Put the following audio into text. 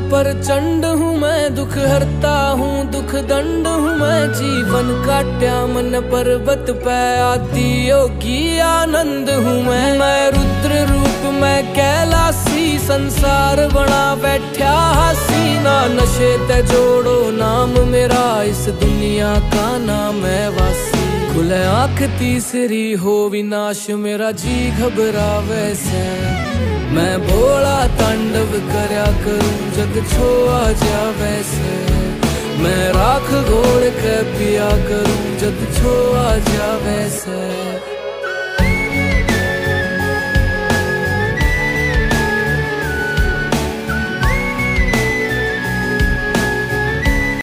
पर चंड हूँ, मैं दुख हरता हूँ, दुख दंड हूँ, मैं जीवन काट्या, मन पर्वत पे आती योगी आनंद हूँ मैं। मैं रुद्र रूप, मैं कैलासी संसार बना बैठा हसीना नशे ते जोड़ो नाम मेरा, इस दुनिया का नाम है वासी। खुले आँख तीसरी हो विनाश, मेरा जी घबरा वैसे मैं भोला तांडव करया करूँ, जग आ जा वैसे। मैं राख घोड़ के पिया करूँ, जग आ जा वैसे।